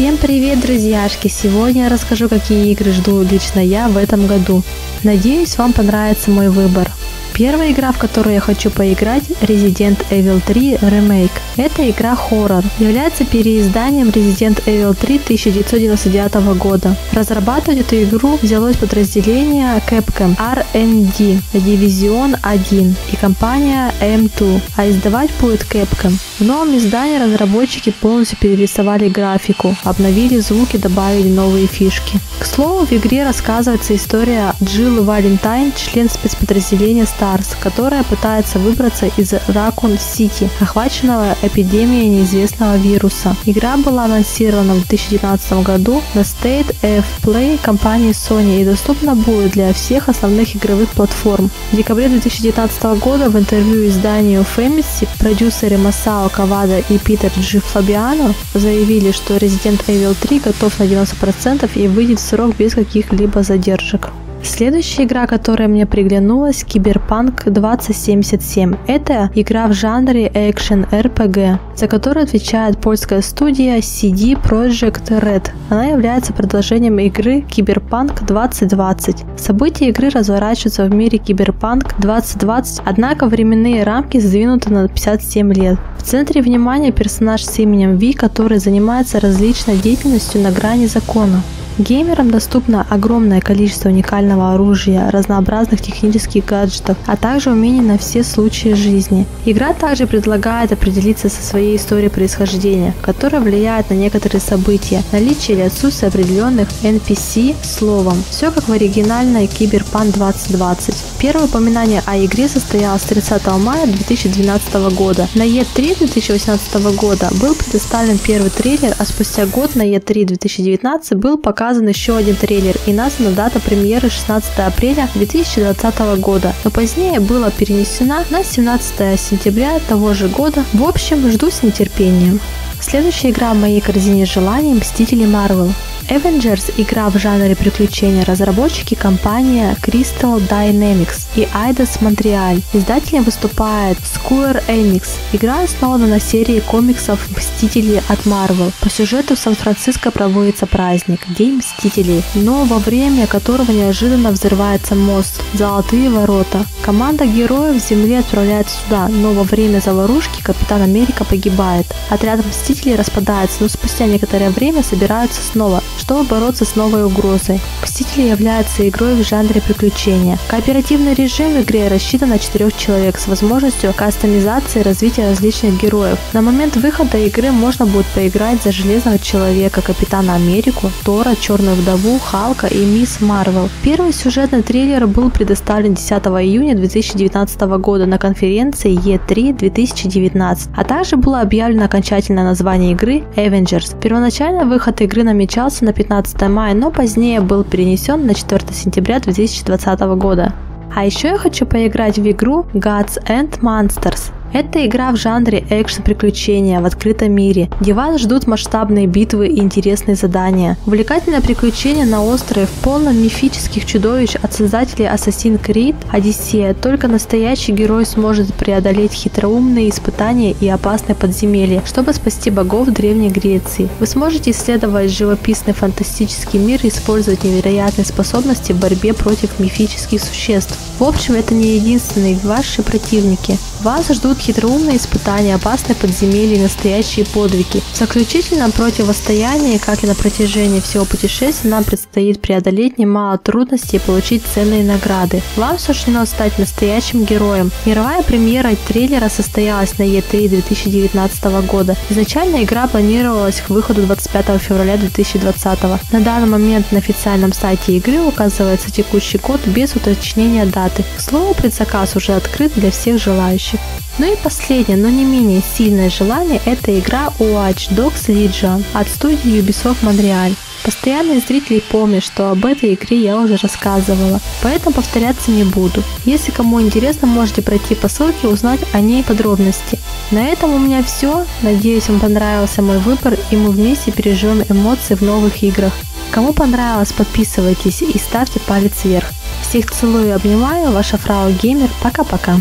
Всем привет, друзьяшки! Сегодня я расскажу, какие игры жду лично я в этом году. Надеюсь, вам понравится мой выбор. Первая игра, в которую я хочу поиграть, Resident Evil 3 Remake. Эта игра хоррор, является переизданием Resident Evil 3 1999 года. Разрабатывать эту игру взялось подразделение Capcom R&D Division 1 и компания M2, а издавать будет Capcom. В новом издании разработчики полностью перерисовали графику, обновили звуки, добавили новые фишки. К слову, в игре рассказывается история Джилл Валентайн, член спецподразделения Stars, которая пытается выбраться из Ракун-Сити, охваченного эпидемией неизвестного вируса. Игра была анонсирована в 2019 году на State of Play компании Sony и доступна будет для всех основных игровых платформ. В декабре 2019 года в интервью изданию Family продюсеры Масао Кавада и Питер Джи Фабиано заявили, что Resident Evil 3 готов на 90% и выйдет в срок без каких-либо задержек. Следующая игра, которая мне приглянулась, Киберпанк 2077. Это игра в жанре Action RPG, за которую отвечает польская студия CD Projekt Red. Она является продолжением игры Киберпанк 2020. События игры разворачиваются в мире Киберпанк 2020, однако временные рамки сдвинуты на 57 лет. В центре внимания персонаж с именем Ви, который занимается различной деятельностью на грани закона. Геймерам доступно огромное количество уникального оружия, разнообразных технических гаджетов, а также умений на все случаи жизни. Игра также предлагает определиться со своей историей происхождения, которая влияет на некоторые события, наличие или отсутствие определенных NPC словом. Все как в оригинальной Киберпан 2020. Первое упоминание о игре состоялось 30 мая 2012 года. На E3 2018 года был предоставлен первый трейлер, а спустя год на E3 2019 был показан еще один трейлер и названа дата премьеры 16 апреля 2020 года, но позднее была перенесена на 17 сентября того же года. В общем, жду с нетерпением. Следующая игра в моей корзине желаний Мстители Marvel. Avengers – игра в жанре приключения, разработчики компания Crystal Dynamics и Eidos Montreal. Издателем выступает Square Enix. Игра основана на серии комиксов «Мстители» от Marvel. По сюжету в Сан-Франциско проводится праздник – День Мстителей, но во время которого неожиданно взрывается мост – Золотые ворота. Команда героев с Земли отправляется сюда, но во время заварушки Капитан Америка погибает. Отряд Мстителей распадается, но спустя некоторое время собираются снова, чтобы бороться с новой угрозой. Мстители являются игрой в жанре приключения. Кооперативный режим в игре рассчитан на 4 человек с возможностью кастомизации и развития различных героев. На момент выхода игры можно будет поиграть за Железного Человека, Капитана Америку, Тора, Черную Вдову, Халка и Мисс Марвел. Первый сюжетный трейлер был предоставлен 10 июня 2019 года на конференции E3 2019, а также было объявлено окончательное название игры Avengers. Первоначально выход игры намечался на на 15 мая, но позднее был перенесен на 4 сентября 2020 года. А еще я хочу поиграть в игру Gods and Monsters. Это игра в жанре экшен-приключения в открытом мире, где вас ждут масштабные битвы и интересные задания. Увлекательное приключение на острове в полном мифических чудовищ от создателей Assassin's Creed Odyssey. Только настоящий герой сможет преодолеть хитроумные испытания и опасные подземелья, чтобы спасти богов Древней Греции. Вы сможете исследовать живописный фантастический мир и использовать невероятные способности в борьбе против мифических существ. В общем, это не единственные ваши противники. Вас ждут хитроумные испытания, опасные подземелья и настоящие подвиги. В заключительном противостоянии, как и на протяжении всего путешествия, нам предстоит преодолеть немало трудностей и получить ценные награды. Вам суждено стать настоящим героем. Мировая премьера трейлера состоялась на E3 2019 года. Изначально игра планировалась к выходу 25 февраля 2020. На данный момент на официальном сайте игры указывается текущий код без уточнения даты. К слову, предзаказ уже открыт для всех желающих. Ну и последнее, но не менее сильное желание – это игра Watch Dogs Legion от студии Ubisoft Montreal. Постоянные зрители помнят, что об этой игре я уже рассказывала, поэтому повторяться не буду. Если кому интересно, можете пройти по ссылке и узнать о ней подробности. На этом у меня все. Надеюсь, вам понравился мой выбор и мы вместе переживем эмоции в новых играх. Кому понравилось, подписывайтесь и ставьте палец вверх. Всех целую и обнимаю, ваша фрау Геймер. Пока-пока.